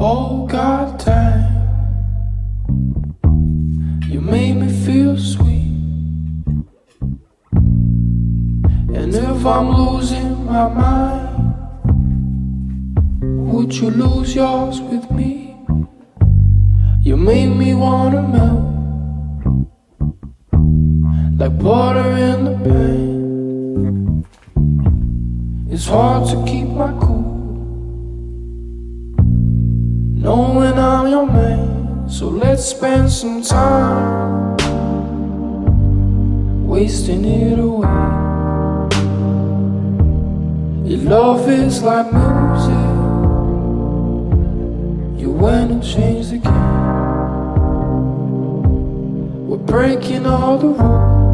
Oh God, time. You made me feel sweet. And if I'm losing my mind, would you lose yours with me? You make me wanna melt like butter in the pan. It's hard to keep my cool, knowing I'm your man. So let's spend some time wasting it away. Your love is like music. You went and changed the game. We're breaking all the rules.